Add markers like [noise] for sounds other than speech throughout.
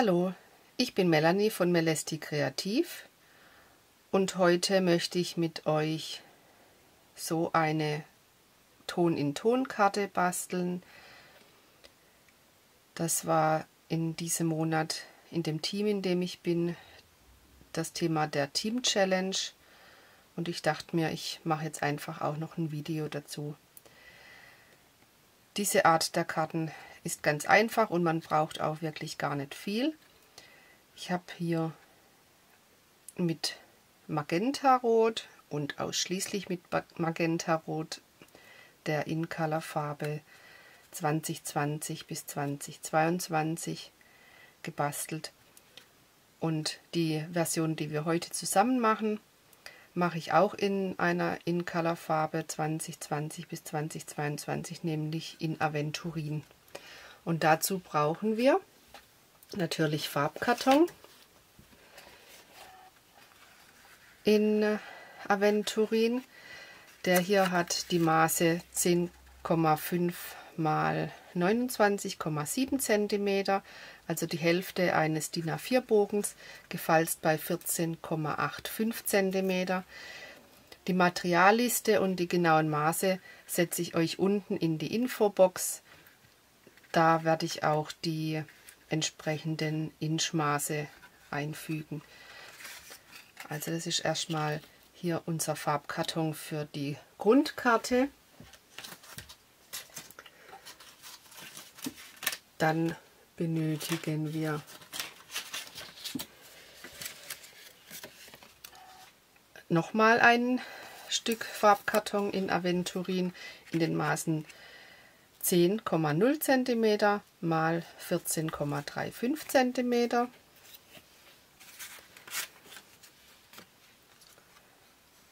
Hallo, ich bin Melanie von Melesti Kreativ und heute möchte ich mit euch so eine Ton-in-Ton-Karte basteln. Das war in diesem Monat in dem Team, in dem ich bin, das Thema der Team Challenge und ich dachte mir, ich mache jetzt einfach auch noch ein Video dazu. Diese Art der Karten ist ganz einfach und man braucht auch wirklich gar nicht viel. Ich habe hier mit Magenta-Rot und ausschließlich mit Magenta-Rot der In-Color-Farbe 2020 bis 2022 gebastelt. Und die Version, die wir heute zusammen machen, mache ich auch in einer In-Color-Farbe 2020 bis 2022, nämlich in Aventurin. Und dazu brauchen wir natürlich Farbkarton in Aventurin. Der hier hat die Maße 10,5 mal 29,7 cm, also die Hälfte eines DIN A4 Bogens, gefalzt bei 14,85 cm. Die Materialliste und die genauen Maße setze ich euch unten in die Infobox. Da werde ich auch die entsprechenden Inchmaße einfügen. Also das ist erstmal hier unser Farbkarton für die Grundkarte. Dann benötigen wir nochmal ein Stück Farbkarton in Aventurin in den Maßen 10,0 cm mal 14,35 cm.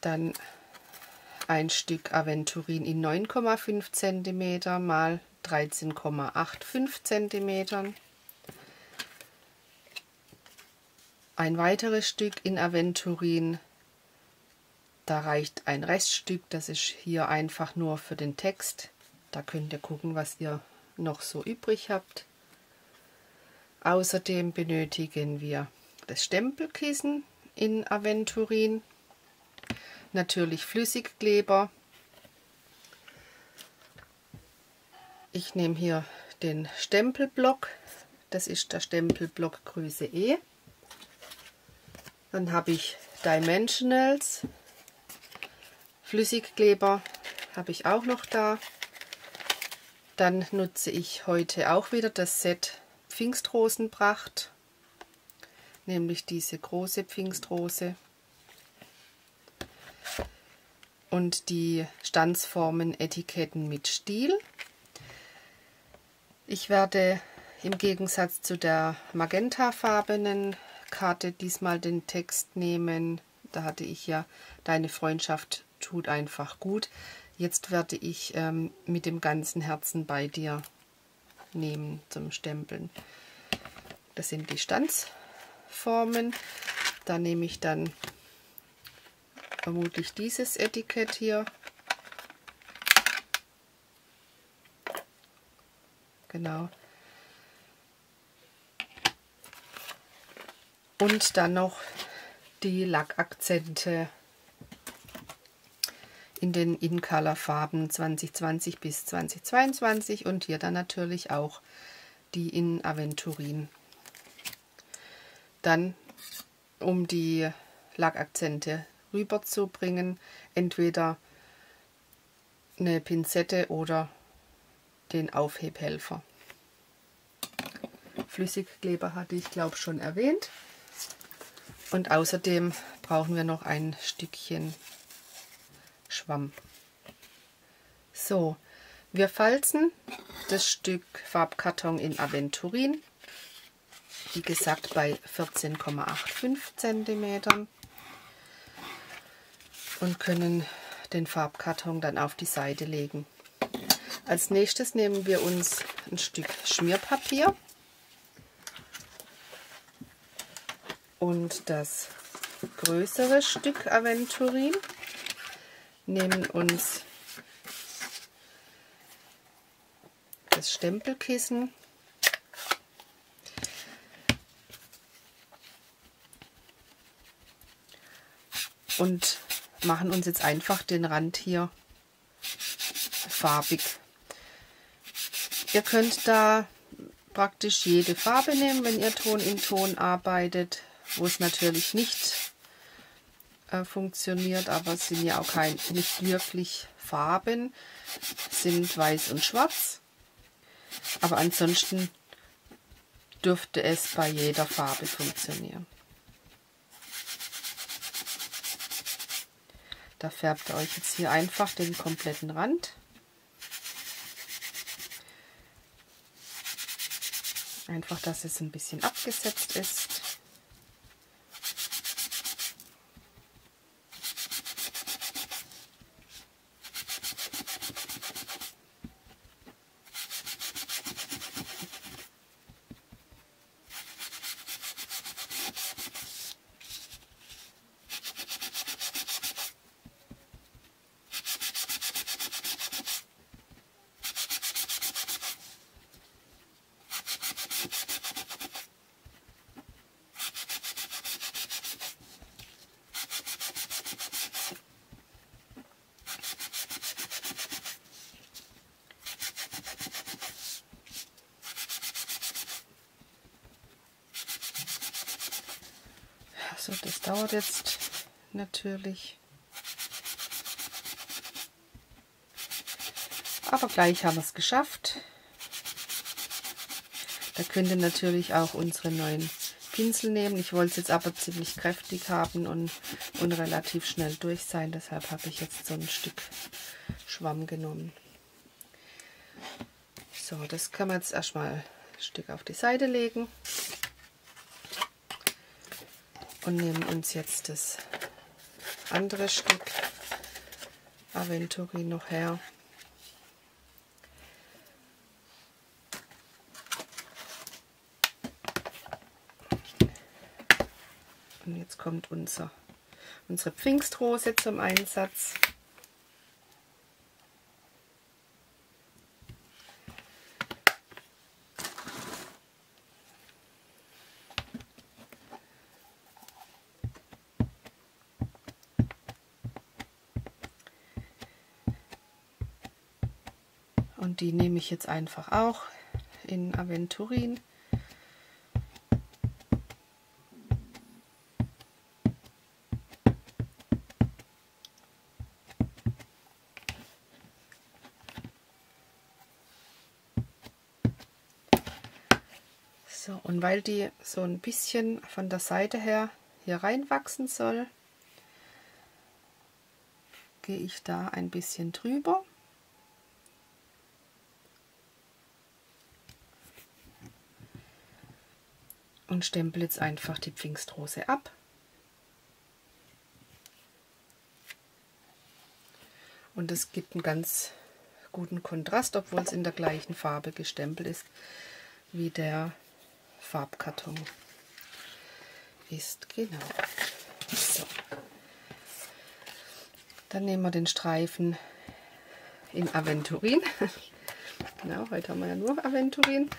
Dann ein Stück Aventurin in 9,5 cm mal 13,85 cm. Ein weiteres Stück in Aventurin, da reicht ein Reststück, das ist hier einfach nur für den Text. Da könnt ihr gucken, was ihr noch so übrig habt. Außerdem benötigen wir das Stempelkissen in Aventurin, natürlich Flüssigkleber. Ich nehme hier den Stempelblock, das ist der Stempelblock Größe E. Dann habe ich Dimensionals, Flüssigkleber habe ich auch noch da. Dann nutze ich heute auch wieder das Set Pfingstrosenpracht, nämlich diese große Pfingstrose und die Stanzformen Etiketten mit Stiel. Ich werde im Gegensatz zu der magentafarbenen Karte diesmal den Text nehmen. Da hatte ich ja Deine Freundschaft tut einfach gut. Jetzt werde ich ähm, mit dem ganzen Herzen bei dir nehmen zum Stempeln. Das sind die Stanzformen. Da nehme ich dann vermutlich dieses Etikett hier. Genau. Und dann noch die Lackakzente in den In-Color Farben 2020 bis 2022 und hier dann natürlich auch die in Aventurin. Dann, um die Lackakzente rüberzubringen, entweder eine Pinzette oder den Aufhebhelfer. Flüssigkleber hatte ich glaube schon erwähnt. Und außerdem brauchen wir noch ein Stückchen Schwamm. So, wir falzen das Stück Farbkarton in Aventurin, wie gesagt bei 14,85 cm und können den Farbkarton dann auf die Seite legen. Als nächstes nehmen wir uns ein Stück Schmierpapier und das größere Stück Aventurin nehmen uns das Stempelkissen. Und machen uns jetzt einfach den Rand hier farbig. Ihr könnt da praktisch jede Farbe nehmen, wenn ihr Ton in Ton arbeitet, wo es natürlich nicht äh, funktioniert, aber sind ja auch kein, nicht wirklich Farben, sind weiß und schwarz. Aber ansonsten dürfte es bei jeder Farbe funktionieren. Da färbt ihr euch jetzt hier einfach den kompletten Rand. Einfach, dass es ein bisschen abgesetzt ist. So, das dauert jetzt natürlich. Aber gleich haben wir es geschafft. Da könnt ihr natürlich auch unsere neuen Pinsel nehmen. Ich wollte es jetzt aber ziemlich kräftig haben und, und relativ schnell durch sein. Deshalb habe ich jetzt so ein Stück Schwamm genommen. So, das kann man jetzt erstmal ein Stück auf die Seite legen und nehmen uns jetzt das andere Stück Aventurin noch her. Und jetzt kommt unser, unsere Pfingstrose zum Einsatz. Und die nehme ich jetzt einfach auch in Aventurin. So, und weil die so ein bisschen von der Seite her hier reinwachsen soll, gehe ich da ein bisschen drüber. Und stempel jetzt einfach die Pfingstrose ab. Und es gibt einen ganz guten Kontrast, obwohl es in der gleichen Farbe gestempelt ist, wie der Farbkarton ist. Genau. So. Dann nehmen wir den Streifen in Aventurin. [laughs] genau, heute haben wir ja nur Aventurin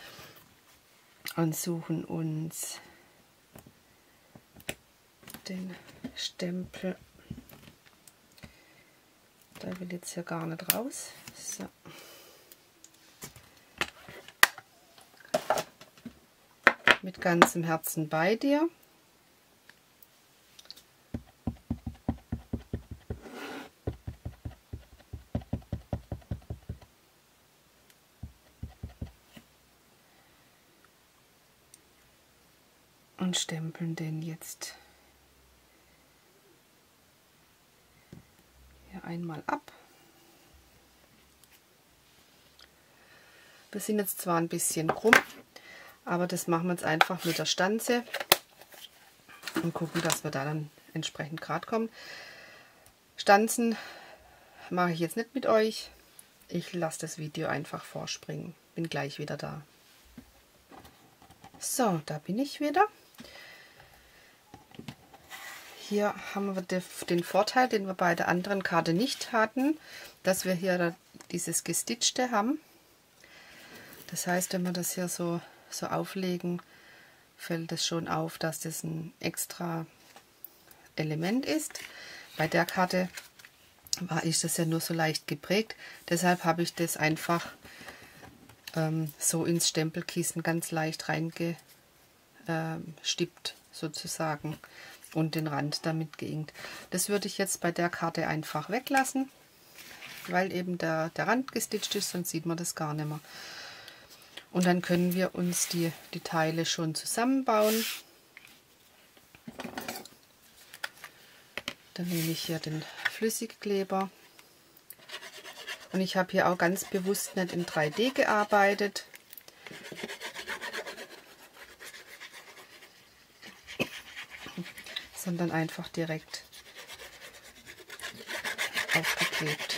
und suchen uns den Stempel. Da will jetzt hier gar nicht raus. So. Mit ganzem Herzen bei dir. Stempeln den jetzt hier einmal ab. Wir sind jetzt zwar ein bisschen krumm, aber das machen wir jetzt einfach mit der Stanze und gucken, dass wir da dann entsprechend gerade kommen. Stanzen mache ich jetzt nicht mit euch. Ich lasse das Video einfach vorspringen. Bin gleich wieder da. So, da bin ich wieder. Hier haben wir den Vorteil, den wir bei der anderen Karte nicht hatten, dass wir hier dieses Gestitchte haben. Das heißt, wenn wir das hier so, so auflegen, fällt es schon auf, dass das ein extra Element ist. bei der Karte war ich das ja nur so leicht geprägt. Deshalb habe ich das einfach ähm, so ins Stempelkissen ganz leicht reingestippt sozusagen und den Rand damit geinkt. Das würde ich jetzt bei der Karte einfach weglassen, weil eben der, der Rand gestitcht ist, sonst sieht man das gar nicht mehr. Und dann können wir uns die, die Teile schon zusammenbauen. Dann nehme ich hier den Flüssigkleber. Und ich habe hier auch ganz bewusst nicht in 3D gearbeitet. Sondern einfach direkt aufgeklebt.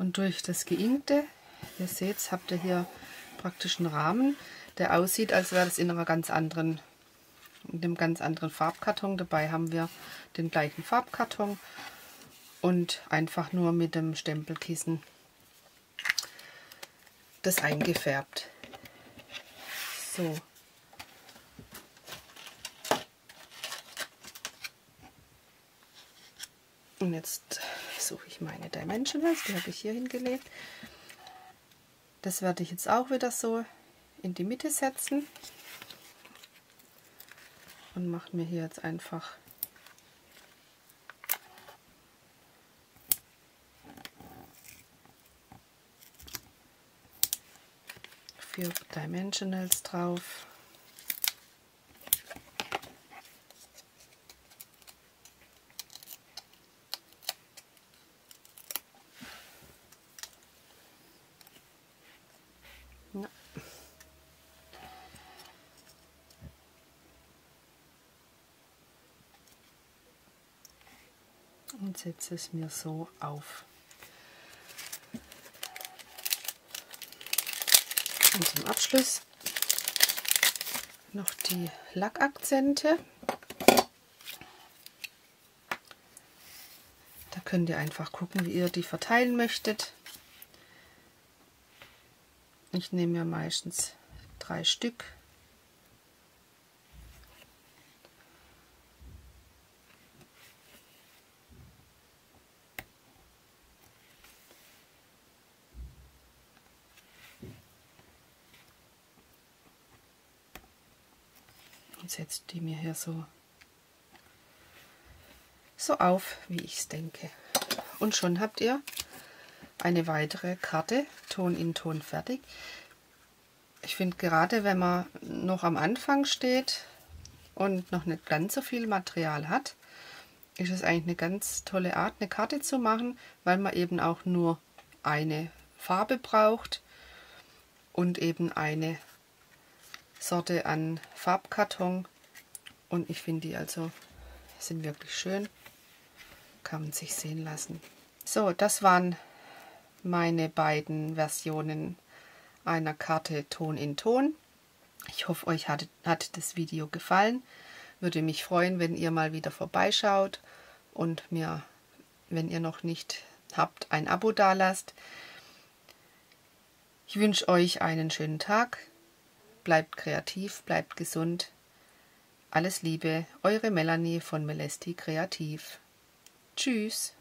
Und durch das Geinkte, ihr seht, habt ihr hier praktisch einen Rahmen, der aussieht, als wäre das in einer ganz anderen, in einem ganz anderen Farbkarton. Dabei haben wir den gleichen Farbkarton und einfach nur mit dem Stempelkissen das eingefärbt. So. Und jetzt suche ich meine Dimensionals, die habe ich hier hingelegt. Das werde ich jetzt auch wieder so in die Mitte setzen und mache mir hier jetzt einfach vier Dimensionals drauf. Und setze es mir so auf. Und zum Abschluss noch die Lackakzente. Da könnt ihr einfach gucken, wie ihr die verteilen möchtet. Ich nehme mir meistens drei Stück setze die mir hier so, so auf, wie ich es denke. Und schon habt ihr eine weitere Karte, Ton in Ton fertig. Ich finde gerade, wenn man noch am Anfang steht und noch nicht ganz so viel Material hat, ist es eigentlich eine ganz tolle Art, eine Karte zu machen, weil man eben auch nur eine Farbe braucht und eben eine Sorte an Farbkarton und ich finde die also sind wirklich schön. Kann man sich sehen lassen. So, das waren meine beiden Versionen einer Karte Ton in Ton. Ich hoffe, euch hat, hat das Video gefallen. Würde mich freuen, wenn ihr mal wieder vorbeischaut und mir, wenn ihr noch nicht habt, ein Abo dalasst. Ich wünsche euch einen schönen Tag. Bleibt kreativ, bleibt gesund. Alles Liebe, eure Melanie von Melesti Kreativ. Tschüss.